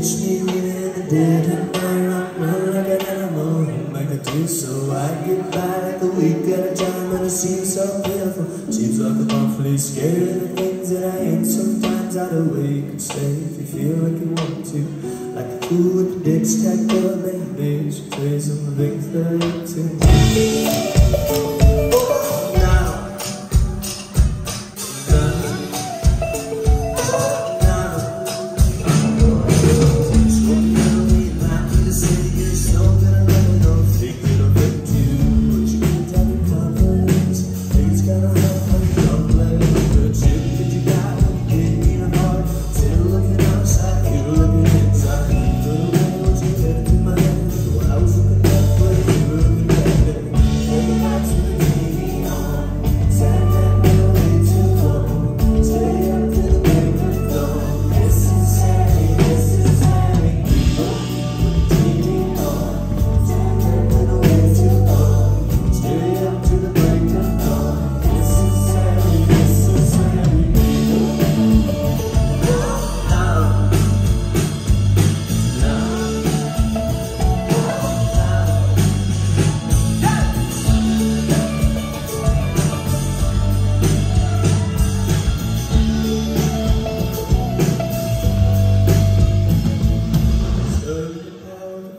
you in the dead of night, run like an animal, I do. So I get by like a week at a time, and it seems so pitiful. Seems like I'm awfully scared of the things that I ain't. Sometimes I'd awake and stay if you feel like you want to. Like a fool with a dick stacked up, maybe you should say some things that I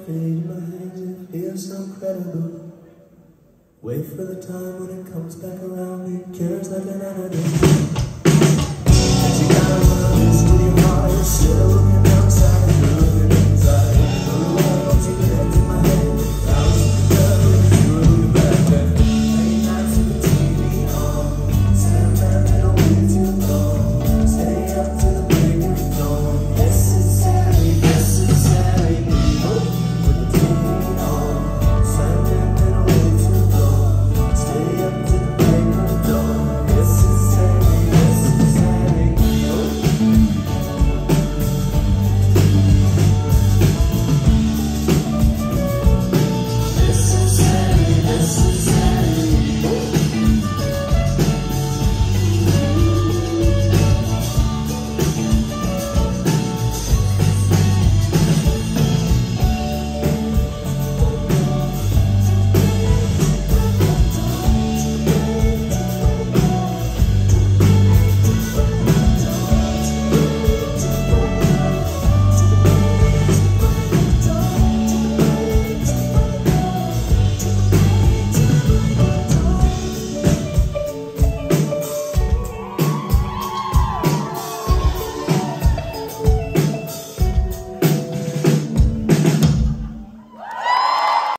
ain't to. feels so incredible. Wait for the time when it comes back around, it cures like an antidote.